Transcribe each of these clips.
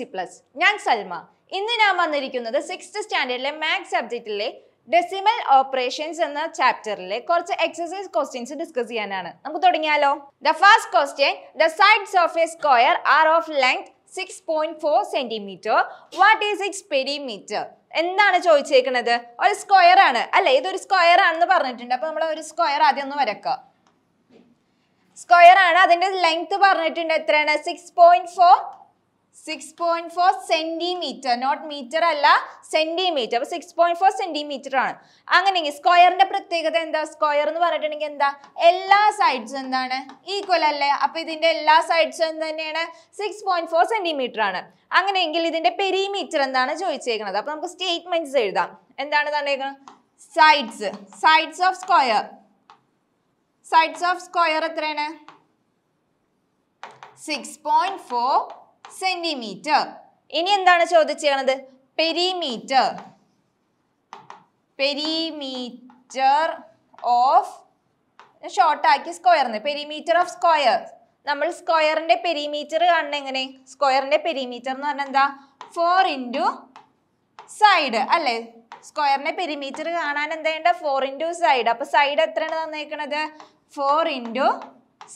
C plus. ഞാൻ സൽമ. ഇന്ന് ഞാൻ വന്നിരിക്കുന്നത് സിക്സ്ത് സ്റ്റാൻഡേർഡിലെ മാത്സ് സബ്ജക്റ്റിലെ ഡെസിമൽ ഓപ്പറേഷൻസ് എന്ന ചാപ്റ്ററിലെ കുറച്ച് എക്സസൈസ് ക്വസ്റ്റ്യൻസ് ഡിസ്കസ് ചെയ്യാനാണ്. നമുക്ക് തുടങ്ങിയാലോ? The first question the sides of a square are of length six point four centimetre what is its perimeter എന്താണ് ചോദിച്ചേക്കുന്നത് ഒരു സ്ക്വയർ ആണ്. അല്ലെ? ഇതൊരു സ്ക്വയർ ആണെന്ന് പറഞ്ഞിട്ടുണ്ട്. അപ്പൊ നമ്മൾ ഒരു സ്ക്വയർ ആദ്യം ഒന്ന് വരക്കുക സ്ക്വയർ ആണ്. അതിന്റെ ലെങ്ത് പറഞ്ഞിട്ടുണ്ട് എത്രയാണ്? Six point four six point four centimetre not metre അല്ല സെന്റിമീറ്റർ അപ്പൊ സിക്സ് പോയിന്റ് ഫോർ സെന്റിമീറ്റർ ആണ്. അങ്ങനെയെങ്കിൽ സ്ക്വയറിന്റെ പ്രത്യേകത എന്താ? സ്ക്വയർ എന്ന് പറഞ്ഞിട്ടുണ്ടെങ്കിൽ എന്താ? എല്ലാ സൈഡ്സും എന്താണ്? ഈക്വൽ അല്ലേ? അപ്പൊ ഇതിന്റെ എല്ലാ സൈഡ്സും എന്ത് തന്നെയാണ്? സിക്സ് പോയിന്റ് ഫോർ സെന്റിമീറ്റർ ആണ്. അങ്ങനെയെങ്കിൽ ഇതിന്റെ പെരിമീറ്റർ എന്താണ് ചോദിച്ചേക്കുന്നത്? അപ്പൊ നമുക്ക് സ്റ്റേറ്റ്മെന്റ്സ് എഴുതാം. എന്താണ് തന്നേക്കുന്നത്? Sides sides of square sides of square എത്രയാണ്? സിക്സ് പോയിന്റ് ഫോർ സെന്റിമീറ്റർ ഇനി എന്താണ് ചോദിച്ചത് പെരിമീറ്റർ പെരിമീറ്റർ ഓഫ് ഷോർട്ടാക്കി സ്ക്വയറിന് പെരിമീറ്റർ ഓഫ് സ്ക്വയർ നമ്മൾ സ്ക്വയറിന്റെ പെരിമീറ്റർ കാണുന്നത് എങ്ങനെ? സ്ക്വയറിന്റെ പെരിമീറ്റർ എന്ന് പറഞ്ഞാൽ എന്താ? ഫോർ ഇന്റു സൈഡ് അല്ലേ? സ്ക്വയറിന്റെ പെരിമീറ്റർ കാണാൻ എന്താ ഫോർ ഇന്റു സൈഡ് അപ്പൊ സൈഡ് എത്രയാണ് തന്നേക്കണത്? Four into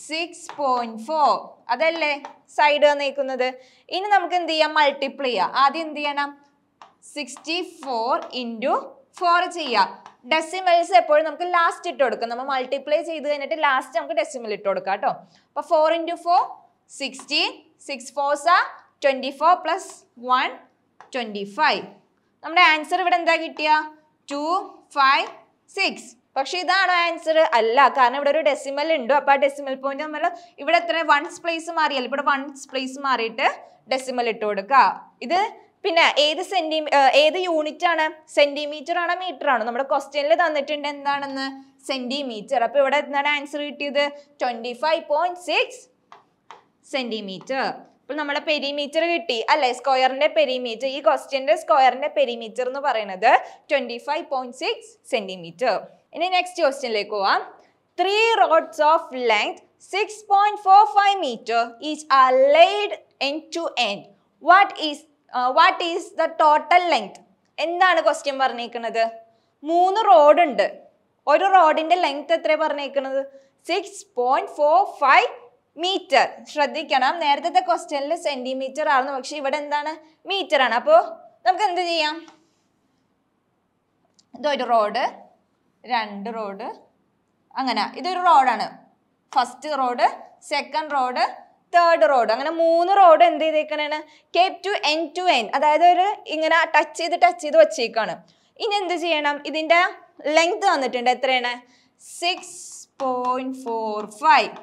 six point four അതല്ലേ സൈഡ് വന്നേക്കുന്നത്? ഇനി നമുക്ക് എന്ത് ചെയ്യാം? മൾട്ടിപ്ലൈ ചെയ്യാം. ആദ്യം എന്ത് ചെയ്യണം? സിക്സ്റ്റി ഫോർ ഇന്റു ഫോർ ചെയ്യാം. ഡെസിമൽസ് എപ്പോഴും നമുക്ക് ലാസ്റ്റ് ഇട്ട് കൊടുക്കും. നമ്മൾ മൾട്ടിപ്ലൈ ചെയ്ത് കഴിഞ്ഞിട്ട് ലാസ്റ്റ് നമുക്ക് ഡെസിമൽ ഇട്ട് കൊടുക്കാം കേട്ടോ. അപ്പോൾ four into four sixty six fours twenty four plus one twenty five നമ്മുടെ ആൻസർ ഇവിടെ എന്താ കിട്ടിയ? ടു ഫൈവ് സിക്സ് പക്ഷെ ഇതാണോ ആൻസർ അല്ല കാരണം ഇവിടെ ഒരു ഡെസിമൽ ഉണ്ട്. അപ്പൊ ആ ഡെസിമൽ പോയിന്റ് നമ്മൾ ഇവിടെ എത്ര? വൺസ് പ്ലേസ് മാറിയല്ലോ? ഇവിടെ വൺസ് പ്ലേസ് മാറിയിട്ട് ഡെസിമൽ ഇട്ട് കൊടുക്കുക ഇത് പിന്നെ ഏത് സെന്റി ഏത് യൂണിറ്റ് ആണ്? സെന്റിമീറ്റർ ആണോ മീറ്റർ ആണോ? നമ്മുടെ ക്വസ്റ്റ്യനിൽ തന്നിട്ടുണ്ട് എന്താണെന്ന്? സെന്റിമീറ്റർ അപ്പൊ ഇവിടെ എന്താണ് ആൻസർ കിട്ടിയത്? Twenty five point six centimetre ഇപ്പോൾ നമ്മുടെ പെരിമീറ്റർ കിട്ടി. അല്ലേ? സ്ക്വയറിന്റെ പെരിമീറ്റർ ഈ ക്വസ്റ്റ്യന്റെ സ്ക്വയറിന്റെ പെരിമീറ്റർ എന്ന് പറയുന്നത് twenty five point six centimetre ഇനി നെക്സ്റ്റ് ക്വസ്റ്റ്യനിലേക്ക് പോവാം. Three rods of length six four five metre is are laid end to end what is what is the total length എന്താണ് ക്വസ്റ്റ്യൻ പറഞ്ഞേക്കുന്നത് മൂന്ന് റോഡുണ്ട് ഒരു റോഡിന്റെ ലെങ്ത് എത്ര പറഞ്ഞേക്കുന്നത് six point four five metre ശ്രദ്ധിക്കണം. നേരത്തെ ക്വസ്റ്റ്യനിൽ സെന്റിമീറ്റർ ആയിരുന്നു പക്ഷെ ഇവിടെ എന്താണ്? മീറ്റർ ആണ്. അപ്പോൾ നമുക്ക് എന്ത് ചെയ്യാം? ഇതൊരു റോഡ് രണ്ട് റോഡ് അങ്ങനെ. ഇതൊരു റോഡാണ് first rod second rod third rod അങ്ങനെ മൂന്ന് റോഡ് എന്ത് ചെയ്തേക്കണാണ്? Kept to end to end അതായത് ഒരു ഇങ്ങനെ ടച്ച് ചെയ്ത് ടച്ച് ചെയ്ത് വെച്ചേക്കാണ്. ഇനി എന്ത് ചെയ്യണം? ഇതിന്റെ ലെങ്ത് വന്നിട്ടുണ്ട്. എത്രയാണ്? സിക്സ് പോയിന്റ് ഫോർ ഫൈവ്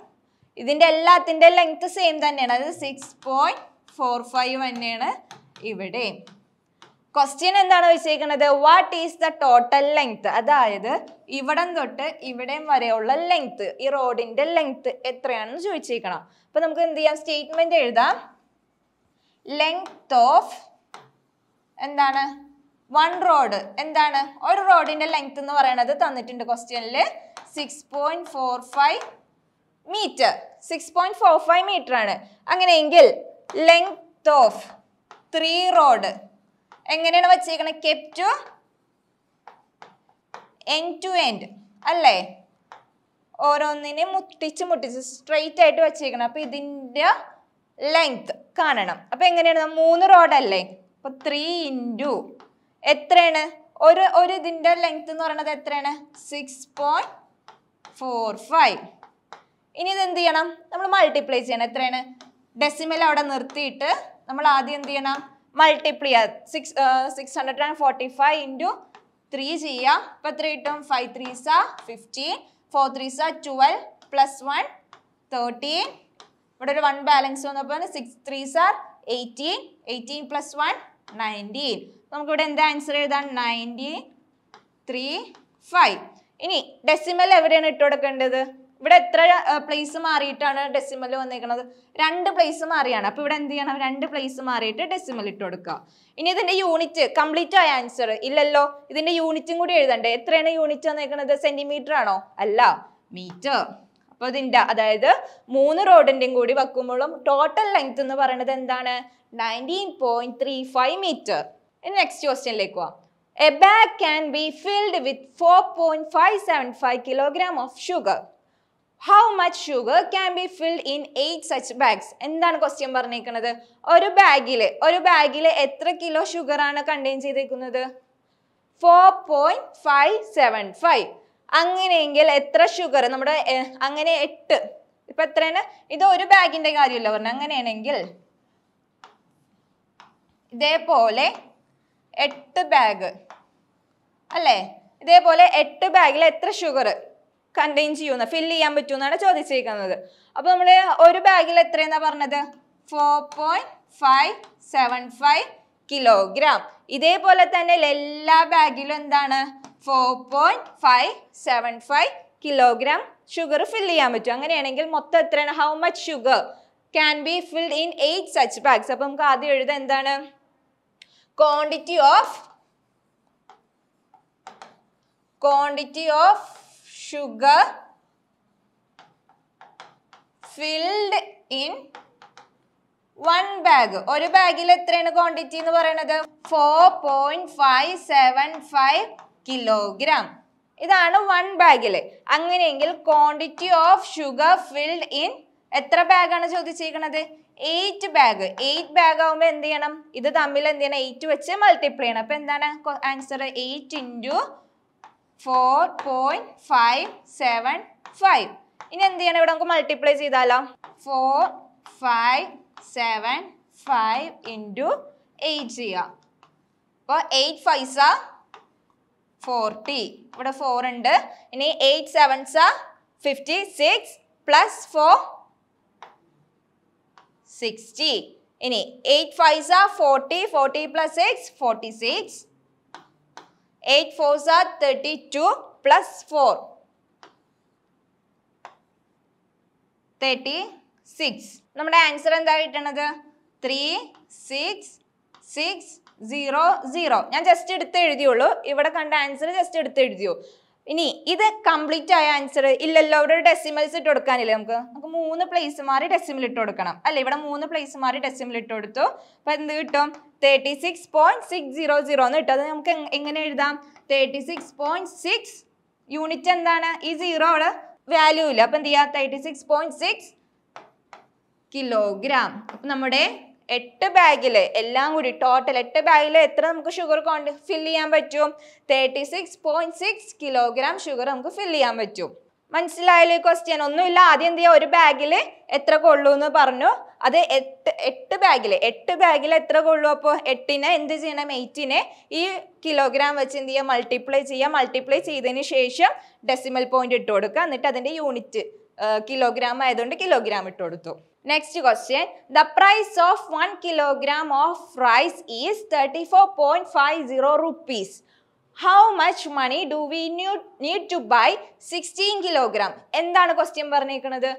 ഇതിന്റെ എല്ലാത്തിന്റെ ലെങ്ത് സെയിം തന്നെയാണ്. അതായത് സിക്സ് പോയിന്റ് ഫോർ ഫൈവ് തന്നെയാണ് ഇവിടെ. ക്വസ്റ്റ്യൻ എന്താണ് വെച്ചേക്കുന്നത് what is the total length അതായത് ഇവിടം തൊട്ട് ഇവിടം വരെയുള്ള ലെങ്ത് ഈ റോഡിന്റെ ലെങ്ത് എത്രയാണെന്ന് ചോദിച്ചേക്കണം. അപ്പം നമുക്ക് എന്ത് ചെയ്യാം? സ്റ്റേറ്റ്മെന്റ് എഴുതാം. ലെങ്ത് ഓഫ് എന്താണ്? വൺ റോഡ് എന്താണ്? ഒരു റോഡിന്റെ ലെങ്ത് എന്ന് പറയുന്നത് തന്നിട്ടുണ്ട് ക്വസ്റ്റ്യനിൽ six point four five metre. Six point four five metre ആണ്. അങ്ങനെയെങ്കിൽ ലെങ്ത് ഓഫ് ത്രീ റോഡ് എങ്ങനെയാണ് വെച്ചേക്കണത് kept to end to end അല്ലേ? ഓരോന്നിനെ മുട്ടിച്ച് മുട്ടിച്ച് സ്ട്രെയിറ്റ് ആയിട്ട് വെച്ചേക്കണം. അപ്പം ഇതിന്റെ ലെങ്ത് കാണണം. അപ്പം എങ്ങനെയാണ്? മൂന്ന് റോഡല്ലേ അപ്പം ത്രീ ഇന്റു എത്രയാണ്? ഒരു ഒരു ഇതിന്റെ ലെങ്ത് എന്ന് പറയുന്നത് എത്രയാണ്? സിക്സ് പോയിന്റ് ഫോർ ഫൈവ് ഇനി ഇത് എന്ത് ചെയ്യണം? നമ്മൾ മൾട്ടിപ്ലൈ ചെയ്യണം. എത്രയാണ്? ഡെസിമൽ അവിടെ നിർത്തിയിട്ട് നമ്മൾ ആദ്യം എന്ത് ചെയ്യണം? മൾട്ടിപ്ലൈ ചെയ്യാം. Six six hundred and forty five into three ചെയ്യുക. അപ്പം എത്ര കിട്ടും? Five threes fifteen four threes twelve plus one thirteen ഇവിടെ ഒരു വൺ ബാലൻസ് വന്നപ്പോൾ six threes eighteen eighteen plus one nineteen നമുക്കിവിടെ എന്താ ആൻസർ എഴുതാൻ? നയന്റീൻ ത്രീ ഫൈവ് ഇനി ഡെസിമൽ എവിടെയാണ് ഇട്ട് കൊടുക്കേണ്ടത് ഇവിടെ എത്ര പ്ലേസ് മാറിയിട്ടാണ് ഡെസിമൽ വന്നേക്കുന്നത് രണ്ട് പ്ലേസ് മാറിയാണ്. അപ്പൊ ഇവിടെ എന്ത് ചെയ്യണം? രണ്ട് പ്ലേസ് മാറിയിട്ട് ഡെസിമൽ ഇട്ട് കൊടുക്കുക. ഇനി ഇതിന്റെ യൂണിറ്റ് കംപ്ലീറ്റ് ആയ ആൻസർ ഇല്ലല്ലോ? ഇതിന്റെ യൂണിറ്റും കൂടി എഴുതണ്ടേ? എത്രയാണ് യൂണിറ്റ് വന്നേക്കുന്നത് സെന്റിമീറ്റർ ആണോ? അല്ല മീറ്റർ അപ്പൊ അപ്പോൾ ഇതിന്റെ അതായത് മൂന്ന് റോഡിന്റെയും കൂടി വെക്കുമ്പോഴും ടോട്ടൽ ലെങ്ത് എന്ന് പറയുന്നത് എന്താണ്? Nineteen point three five metre ഇനി നെക്സ്റ്റ് ക്വസ്റ്റ്യനിലേക്ക് പോവാം. A bag can be filled with four point five seven five kilogram of sugar how much sugar can be filled in eight such bags എന്താണ് question പറഞ്ഞേക്കുന്നത് ഒരു ബാഗിൽ ഒരു ബാഗിൽ എത്ര കിലോ ഷുഗർ ആണ് കണ്ടെയ്ൻ ചെയ്തേക്കുന്നത്? Four point five seven five അങ്ങനെയെങ്കിൽ എത്ര ഷുഗർ നമ്മുടെ അങ്ങനെ എട്ട്. ഇപ്പൊ എത്രയാണ്? ഇത് ഒരു ബാഗിന്റെ കാര്യമല്ല പറഞ്ഞത്. അങ്ങനെയാണെങ്കിൽ ഇതേപോലെ എട്ട് ബാഗ് അല്ലേ? ഇതേപോലെ എട്ട് ബാഗിൽ എത്ര ഷുഗർ കണ്ടെയ്ൻ ചെയ്യുന്ന ഫില്ല് ചെയ്യാൻ പറ്റുമെന്നാണ് ചോദിച്ചിരിക്കുന്നത്. അപ്പൊ നമ്മൾ ഒരു ബാഗിൽ എത്രയെന്നാ പറഞ്ഞത്? Four point five seven five kilogram ഇതേപോലെ തന്നെ എല്ലാ ബാഗിലും എന്താണ്? Four point five seven five kilogram sugar fill ചെയ്യാൻ പറ്റും. അങ്ങനെയാണെങ്കിൽ മൊത്തം എത്രയാണ്? How much sugar can be filled in eight such bags അപ്പൊ നമുക്ക് ആദ്യം എഴുതാം എന്താണ്? Quantity of quantity of sugar filled in one bag ഒരു ബാഗിൽ എത്രയാണ് ക്വാണ്ടിറ്റി എന്ന് പറയുന്നത് four point five seven five kilogram ഇതാണ് വൺ ബാഗിൽ അങ്ങനെയെങ്കിൽ quantity of sugar filled in എത്ര ബാഗാണ് ചോദിച്ചിരിക്കുന്നത് എയ്റ്റ് ബാഗ് എയ്റ്റ് ബാഗ് ആകുമ്പോൾ എന്ത് ചെയ്യണം? ഇത് തമ്മിൽ എന്ത് ചെയ്യണം? എയ്റ്റ് വെച്ച് മൾട്ടിപ്ലൈ ചെയ്യണം. അപ്പൊ എന്താണ്? Answer eight into four point five seven five ഇനി എന്ത് ചെയ്യണം? ഇവിടെ നമുക്ക് മൾട്ടിപ്ലൈ ചെയ്താലോ? Four five seven five into eight ചെയ്യാം അപ്പോൾ എയ്റ്റ് ഫൈവ്സ ഫോർട്ടി ഇവിടെ ഫോർ ഉണ്ട്. ഇനി eight sevens fifty six plus four sixty ഇനി eight fives forty forty plus six forty six eight fours are thirty two plus four thirty six നമ്മുടെ answer എന്താ കിട്ടണത്? Three six six zero zero ഞാൻ just എടുത്ത് എഴുതിയുള്ളൂ. ഇവിടെ കണ്ട answer just എടുത്ത് എഴുതിയോ? ഇനി ഇത് കംപ്ലീറ്റ് ആയ ആൻസർ ഇല്ലല്ലോ. ഒരു ഡെസിമൽസ് ഇട്ട് കൊടുക്കാനില്ലേ നമുക്ക്? നമുക്ക് മൂന്ന് പ്ലേസ് മാറി ഡെസിമൽ ഇട്ട് കൊടുക്കണം. അല്ലെ? ഇവിടെ മൂന്ന് പ്ലേസ് മാറി ഡെസിമൽ ഇട്ട് കൊടുത്തു. അപ്പൊ എന്ത് കിട്ടും? Thirty six point six zero zero എന്ന് കിട്ടും. അത് നമുക്ക് എങ്ങനെ എഴുതാം? Thirty six point six unit എന്താണ്? ഈ സീറോ അവിടെ വാല്യൂ ഇല്ല. അപ്പൊ എന്ത് ചെയ്യാം? Thirty six point six kilogram അപ്പൊ നമ്മുടെ എട്ട് ബാഗിൽ എല്ലാം കൂടി ടോട്ടൽ എട്ട് ബാഗിൽ എത്ര നമുക്ക് ഷുഗർ കോണ്ട് ഫില്ല് ചെയ്യാൻ പറ്റും? Thirty six point six kilogram sugar നമുക്ക് ഫില്ല് ചെയ്യാൻ പറ്റും. മനസ്സിലായാലോ ഈ ക്വസ്റ്റ്യൻ ഒന്നുമില്ല ആദ്യം എന്ത് ചെയ്യുക ഒരു ബാഗിൽ എത്ര കൊള്ളൂ എന്ന് പറഞ്ഞു. അത് എട്ട് എട്ട് ബാഗിൽ എട്ട് ബാഗിൽ എത്ര കൊള്ളൂ അപ്പോൾ എട്ടിനെ എന്ത് ചെയ്യണം? എയ്റ്റിനെ ഈ കിലോഗ്രാം വെച്ച് എന്ത് ചെയ്യുക മൾട്ടിപ്ലൈ ചെയ്യുക മൾട്ടിപ്ലൈ ചെയ്തതിന് ശേഷം ഡെസിമൽ പോയിന്റ് ഇട്ട് കൊടുക്കുക. എന്നിട്ട് അതിന്റെ യൂണിറ്റ് കിലോഗ്രാം ആയതുകൊണ്ട് കിലോഗ്രാം ഇട്ട് കൊടുത്തു. Next question the price of one kilogram of rice is thirty four point five zero rupees how much money do we need to buy sixteen kilogram എന്താണ് question പറഞ്ഞേക്കുന്നത്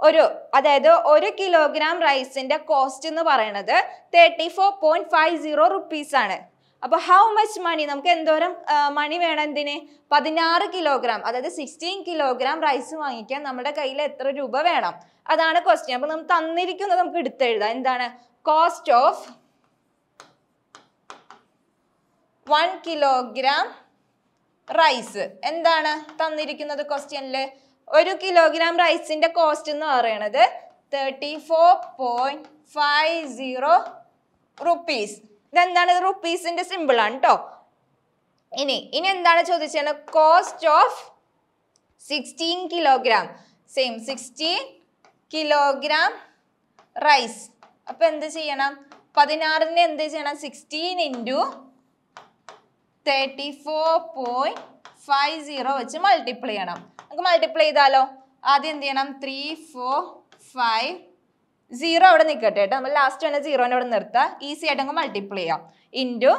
ഒരു അതായത് ഒരു കിലോഗ്രാം റൈസിന്റെ cost എന്ന് പറയുന്നത് thirty four point five zero rupees ആണ്. അപ്പൊ ഹൗ മച്ച് മണി നമുക്ക് എന്തോരം മണി വേണം എന്തിന്? പതിനാറ് കിലോഗ്രാം അതായത് സിക്സ്റ്റീൻ കിലോഗ്രാം റൈസ് വാങ്ങിക്കാൻ നമ്മുടെ കയ്യിൽ എത്ര രൂപ വേണം? അതാണ് ക്വസ്റ്റ്യൻ അപ്പൊ നമുക്ക് തന്നിരിക്കുന്നത് നമുക്ക് എടുത്തെഴുതാം. എന്താണ്? Cost of one kilogram rice എന്താണ് തന്നിരിക്കുന്നത് ക്വസ്റ്റ്യനിൽ ഒരു കിലോഗ്രാം റൈസിന്റെ കോസ്റ്റ് എന്ന് പറയണത് thirty four point five zero rupees ഇതെന്താണ്? റുപ്പീസിന്റെ സിമ്പിൾ ആണ് കേട്ടോ ഇനി ഇനി എന്താണ് ചോദിച്ചത് cost of sixteen kilogram same sixteen kilogram rice അപ്പൊ എന്ത് ചെയ്യണം? പതിനാറിന് എന്ത് ചെയ്യണം? Sixteen into thirty four point five zero വെച്ച് മൾട്ടിപ്ലൈ ചെയ്യണം. നമുക്ക് മൾട്ടിപ്ലൈ ചെയ്താലോ? ആദ്യം എന്ത് ചെയ്യണം? ത്രീ ഫോർ ഫൈവ് സീറോ അവിടെ നിൽക്കട്ടെ കേട്ടോ നമ്മൾ ലാസ്റ്റ് തന്നെ സീറോനെ അവിടെ നിർത്താം. ഈസി ആയിട്ട് അങ്ങ് മൾട്ടിപ്ലൈ ചെയ്യാം. ഇന്റു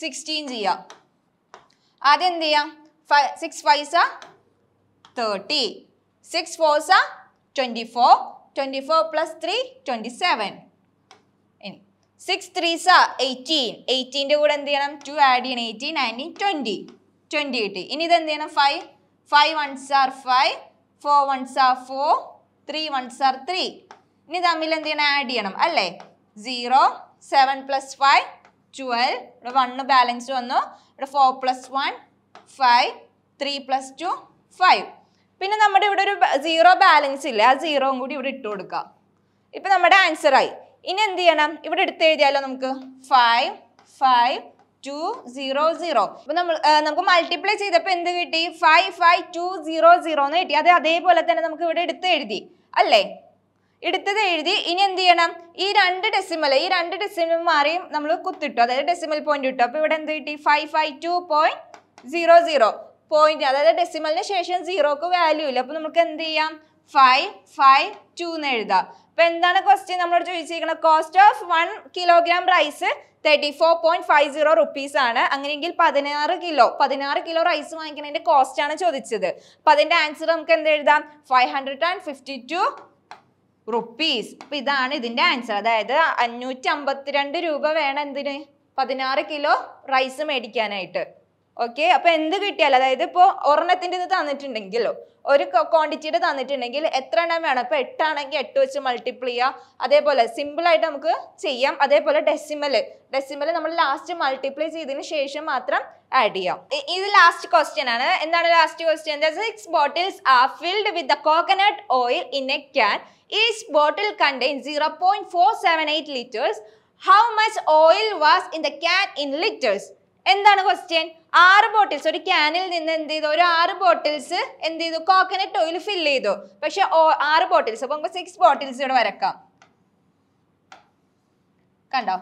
സിക്സ്റ്റീൻ ചെയ്യാം. ആദ്യം എന്ത് ചെയ്യാം? Five six fives thirty six fours twenty four twenty four plus three twenty seven ഇനി സിക്സ് ത്രീസ എയ്റ്റീൻ എയ്റ്റീന്റെ കൂടെ എന്ത് ചെയ്യണം? ടു ആഡ് ചെയ്യണം. എയ്റ്റീൻ നയന്റീൻ ട്വന്റി ട്വന്റി കിട്ടി. ഇനി ഇത് എന്ത് ചെയ്യണം? Five five ones are five four ones are four three ones are three ഇനി തമ്മിൽ എന്ത് ചെയ്യണം? ആഡ് ചെയ്യണം അല്ലേ? Zero seven plus five twelve ഇവിടെ വണ്ണ് ബാലൻസ് വന്നു. ഇവിടെ four plus one five three plus two five പിന്നെ നമ്മുടെ ഇവിടെ ഒരു സീറോ ബാലൻസ് ഇല്ല? ആ സീറോയും കൂടി ഇവിടെ ഇട്ട് കൊടുക്കാം. ഇപ്പം നമ്മുടെ ആൻസറായി ഇനി എന്ത് ചെയ്യണം? ഇവിടെ എടുത്ത് എഴുതിയാലോ നമുക്ക്? Five five two zero zero ഇപ്പം നമ്മൾ നമുക്ക് മൾട്ടിപ്ലൈ ചെയ്തപ്പോൾ എന്ത് കിട്ടി? Five five two zero zero എന്ന് കിട്ടി. അത് അതേപോലെ തന്നെ നമുക്ക് ഇവിടെ എടുത്ത് എഴുതി. അല്ലേ? എടുത്തത് എഴുതി ഇനി എന്ത് ചെയ്യണം? ഈ രണ്ട് ഡെസിമൽ ഈ രണ്ട് ഡെസിമൽ മാറിയും നമ്മൾ കുത്തിട്ടു. അതായത് ഡെസിമൽ പോയിന്റ് ഇട്ടു. അപ്പൊ ഇവിടെ എന്ത് കിട്ടി? Five five two point zero zero point അതായത് ഡെസിമലിന് ശേഷം സീറോക്ക് വാല്യൂ ഇല്ല. അപ്പൊ നമുക്ക് എന്ത് ചെയ്യാം? ഫൈവ് ഫൈവ് ടു എന്ന് എഴുതാം. അപ്പൊ എന്താണ് ക്വസ്റ്റ്യൻ നമ്മളോട് ചോദിച്ചിരിക്കുന്നത് cost of one kilogram rice thirty four point five zero rupees ആണ്. അങ്ങനെയെങ്കിൽ പതിനാറ് കിലോ പതിനാറ് കിലോ റൈസ് വാങ്ങിക്കുന്നതിന്റെ കോസ്റ്റ് ആണ് ചോദിച്ചത്. അപ്പൊ അതിന്റെ ആൻസർ നമുക്ക് എന്ത് എഴുതാം? Five hundred and fifty two rupees അപ്പൊ ഇതാണ് ഇതിന്റെ ആൻസർ അതായത് അഞ്ഞൂറ്റി അമ്പത്തിരണ്ട് രൂപ വേണം എന്തിന്? പതിനാറ് കിലോ റൈസ് മേടിക്കാനായിട്ട്. ഓക്കെ അപ്പൊ എന്ത് കിട്ടിയാലും അതായത് ഇപ്പോൾ ഒരെണ്ണത്തിന്റെ ഇത് തന്നിട്ടുണ്ടെങ്കിലോ ഒരു ക്വാണ്ടിറ്റിയുടെ തന്നിട്ടുണ്ടെങ്കിൽ എത്ര എണ്ണം വേണം? ഇപ്പൊ എട്ടാണെങ്കിൽ എട്ട് വെച്ച് മൾട്ടിപ്ലൈ ചെയ്യാം. അതേപോലെ സിമ്പിൾ ആയിട്ട് നമുക്ക് ചെയ്യാം. അതേപോലെ ഡെസിമൽ ഡെസിമൽ നമ്മൾ ലാസ്റ്റ് മൾട്ടിപ്ലൈ ചെയ്തതിന് ശേഷം മാത്രം ആഡ് ചെയ്യാം. ഇത് ലാസ്റ്റ് ക്വസ്റ്റ്യൻ ആണ്. എന്താണ് last question six bottles are filled with the coconut oil in a can each bottle contain zero point four seven eight litres how much oil was in the can in litres എന്താണ് question ആറ് bottles ഒരു ക്യാനിൽ നിന്ന് എന്ത് ചെയ്തു? ഒരു ആറ് bottles എന്ത് ചെയ്തു? കോക്കനട്ട് ഓയിൽ ഫിൽ ചെയ്തു. പക്ഷെ ആറ് ബോട്ടിൽസ് അപ്പൊ നമുക്ക് സിക്സ് ബോട്ടിൽസ് ഇവിടെ വരക്കാം. കണ്ടോ?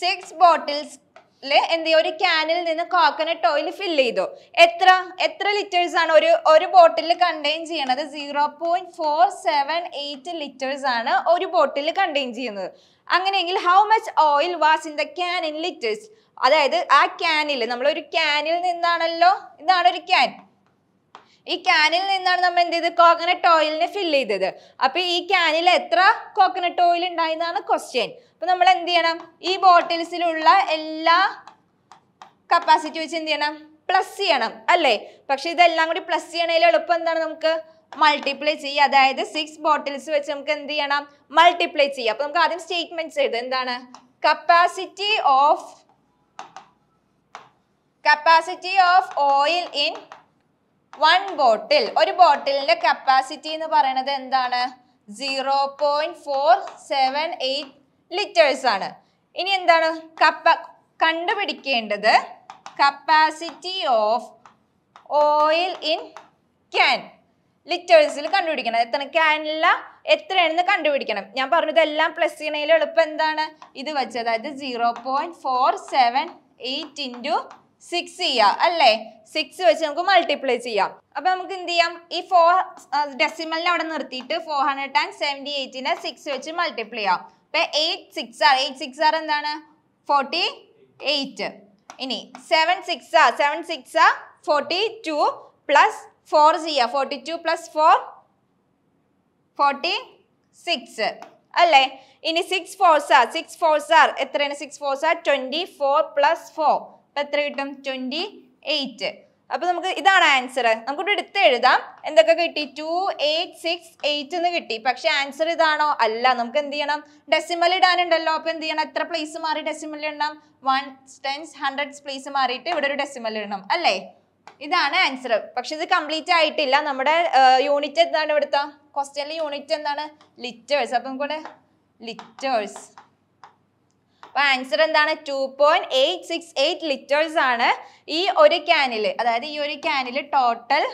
സിക്സ് ബോട്ടിൽസ് എന്ത് ചെയ്യും? ഒരു ക്യാനിൽ നിന്ന് കോക്കനട്ട് ഓയിൽ ഫിൽ ചെയ്തു. എത്ര എത്ര ലിറ്റേഴ്സ് ആണ് ഒരു ഒരു ബോട്ടിൽ കണ്ടെയ്ൻ ചെയ്യണത്? Zero point four seven eight litres ആണ് ഒരു ബോട്ടിൽ കണ്ടെയ്ൻ ചെയ്യുന്നത്. അങ്ങനെയെങ്കിൽ how much oil was in the can in litres അതായത് ആ ക്യാനിൽ നമ്മളൊരു ക്യാനിൽ നിന്നാണല്ലോ? ഇതാണ് ഒരു ക്യാൻ ഈ ക്യാനിൽ നിന്നാണ് നമ്മൾ എന്ത് ചെയ്തത്? കോക്കനട്ട് ഓയിലിനെ ഫില്ല് ചെയ്തത്. അപ്പൊ ഈ ക്യാനിൽ എത്ര കോക്കനട്ട് ഓയിൽ ഉണ്ടായെന്നാണ് ക്വസ്റ്റ്യൻ അപ്പൊ നമ്മൾ എന്ത് ചെയ്യണം? ഈ ബോട്ടിൽസിലുള്ള എല്ലാ കപ്പാസിറ്റി വെച്ച് എന്ത് ചെയ്യണം? പ്ലസ് ചെയ്യണം അല്ലേ? പക്ഷെ ഇതെല്ലാം കൂടി പ്ലസ് ചെയ്യണതിൽ എളുപ്പം എന്താണ് നമുക്ക്? മൾട്ടിപ്ലൈ ചെയ്യുക അതായത് സിക്സ് ബോട്ടിൽസ് വെച്ച് നമുക്ക് എന്ത് ചെയ്യണം? മൾട്ടിപ്ലൈ ചെയ്യുക അപ്പൊ നമുക്ക് ആദ്യം സ്റ്റേറ്റ്മെന്റ്സ് എഴുതുക എന്താണ്? Capacity of capacity of oil in one bottle ഒരു ബോട്ടിലിന്റെ കപ്പാസിറ്റി എന്ന് പറയുന്നത് എന്താണ്? Zero point four seven eight litres ആണ്. ഇനി എന്താണ്? കപ്പ കണ്ടുപിടിക്കേണ്ടത് capacity of oil in can ലിറ്റേഴ്സിൽ കണ്ടുപിടിക്കണം. എത്ര ക്യാനില എത്രയാണെന്ന് കണ്ടുപിടിക്കണം. ഞാൻ പറഞ്ഞു ഇതെല്ലാം പ്ലസ് ചെയ്യണതിൽ എളുപ്പം എന്താണ്? ഇത് വെച്ച് അതായത് zero point four seven eight into six ചെയ്യാം അല്ലേ? സിക്സ് വെച്ച് നമുക്ക് മൾട്ടിപ്ലൈ ചെയ്യാം. അപ്പൊ നമുക്ക് എന്ത് ചെയ്യാം? ഈ ഫോർ ഡെസിമലിനെ അവിടെ നിർത്തിയിട്ട് ഫോർ ഹൺഡ്രഡ് ആൻഡ് സെവന്റി എയ്റ്റിനെ സിക്സ് വെച്ച് മൾട്ടിപ്ലൈ ചെയ്യാം. അപ്പം eight six are eight six are എന്താണ്? ഫോർട്ടി എയ്റ്റ് ഇനി seven six are seven six are forty two plus four ചെയ്യുക forty two plus four forty six അല്ലേ? ഇനി six fours are six fours are എത്രയാണ് six fours are twenty four plus four അപ്പൊ എത്ര കിട്ടും? Twenty eight അപ്പൊ നമുക്ക് ഇതാണ് ആൻസർ നമുക്ക് എടുത്ത് എഴുതാം. എന്തൊക്കെ കിട്ടി? ടു എയ്റ്റ് സിക്സ് എയ്റ്റ് എന്ന് കിട്ടി. പക്ഷെ ആൻസർ ഇതാണോ? അല്ല. നമുക്ക് എന്ത് ചെയ്യണം? ഡെസിമൽ ഇടാനുണ്ടല്ലോ. അപ്പൊ എന്ത് ചെയ്യണം? എത്ര പ്ലേസ് മാറി ഡെസിമൽ ഇടണം? വൺ ടെൻസ് ഹൺഡ്രഡ്സ് പ്ലേസ് മാറിയിട്ട് ഇവിടെ ഒരു ഡെസിമൽ ഇടണം. അല്ലേ? ഇതാണ് ആൻസർ പക്ഷെ ഇത് കംപ്ലീറ്റ് ആയിട്ടില്ല. നമ്മുടെ യൂണിറ്റ് എന്താണ് ഇവിടുത്തെ? ക്വസ്റ്റ്യനിലെ യൂണിറ്റ് എന്താണ്? ലിറ്റേഴ്സ് അപ്പൊ കൂടെ ലിറ്റേഴ്സ് അപ്പൊ ആൻസർ എന്താണ്? Two point eight six eight litres ആണ് ഈ ഒരു ക്യാനിൽ അതായത് ഈ ഒരു ക്യാനിൽ total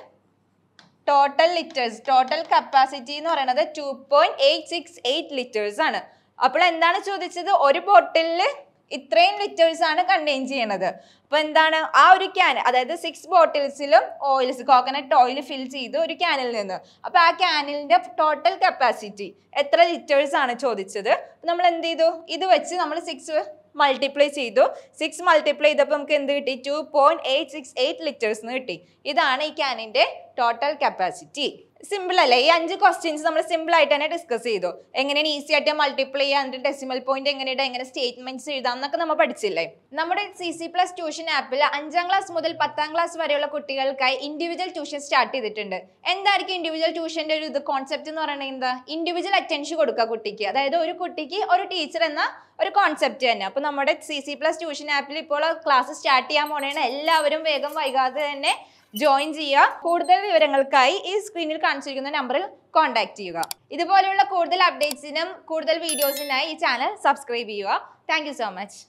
total litres total capacity എന്ന് പറയുന്നത് two point eight six eight litres ആണ്. അപ്പോൾ എന്താണ് ചോദിച്ചത്? ഒരു ബോട്ടിലിൽ ഇത്രയും ലിറ്റേഴ്സ് ആണ് കണ്ടെയ്ൻ ചെയ്യണത്. അപ്പൊ എന്താണ്? ആ ഒരു ക്യാൻ അതായത് സിക്സ് ബോട്ടിൽസിലും ഓയിൽസ് കോക്കനട്ട് ഓയിൽ ഫിൽ ചെയ്ത് ഒരു ക്യാനിൽ നിന്ന്. അപ്പൊ ആ ക്യാനിലിന്റെ ടോട്ടൽ കപ്പാസിറ്റി എത്ര ലിറ്റേഴ്സ് ആണ് ചോദിച്ചത്? നമ്മൾ എന്ത് ചെയ്തു? ഇത് വെച്ച് നമ്മൾ സിക്സ് മൾട്ടിപ്ലൈ ചെയ്തു. സിക്സ് മൾട്ടിപ്ലൈ ചെയ്തപ്പോൾ നമുക്ക് എന്ത് കിട്ടി? Two point eight six eight litres കിട്ടി. ഇതാണ് ഈ ക്യാനിന്റെ ടോട്ടൽ കപ്പാസിറ്റി സിമ്പിൾ അല്ലേ? ഈ അഞ്ച് ക്വസ്റ്റ്യൻസ് നമ്മൾ സിമ്പിൾ ആയിട്ട് തന്നെ ഡിസ്കസ് ചെയ്തു. എങ്ങനെയാണ് ഈസി ആയിട്ട് മൾട്ടിപ്ലൈ ചെയ്യാൻ ഡെസിമൽ പോയിന്റ് എങ്ങനെയാണ് എങ്ങനെ സ്റ്റേറ്റ്മെന്റ്സ് എഴുതാം എന്നൊക്കെ നമ്മൾ പഠിച്ചില്ലേ? നമ്മുടെ സി സി പ്ലസ് ട്യൂഷൻ ആപ്പിൽ അഞ്ചാം ക്ലാസ് മുതൽ പത്താം ക്ലാസ് വരെയുള്ള കുട്ടികൾക്കായി ഇൻഡിവിജ്വൽ ട്യൂഷൻ സ്റ്റാർട്ട് ചെയ്തിട്ടുണ്ട്. എന്തായിരിക്കും ഇൻഡിവിജ്വൽ ട്യൂഷന്റെ ഒരു ഇത് കോൺസെപ്റ്റ് എന്ന് പറയുന്നത് എന്താ? ഇൻഡിവിജ്വൽ അറ്റൻഷൻ കൊടുക്കുക കുട്ടിക്ക്. അതായത് ഒരു കുട്ടിക്ക് ഒരു ടീച്ചർ എന്ന ഒരു കോൺസെപ്റ്റ് തന്നെ. അപ്പോൾ നമ്മുടെ സി സി പ്ലസ് ട്യൂഷൻ ആപ്പിൽ ഇപ്പോൾ ക്ലാസ് സ്റ്റാർട്ട് ചെയ്യാൻ പോണേണ് എല്ലാവരും വേഗം വൈകാതെ തന്നെ ജോയിൻ ചെയ്യുക. കൂടുതൽ വിവരങ്ങൾക്കായി ഈ സ്ക്രീനിൽ കാണിച്ചിരിക്കുന്ന നമ്പറിൽ കോൺടാക്ട് ചെയ്യുക. ഇതുപോലെയുള്ള കൂടുതൽ അപ്ഡേറ്റ്സിനും കൂടുതൽ വീഡിയോസിനായി ഈ ചാനൽ സബ്സ്ക്രൈബ് ചെയ്യുക. Thank so much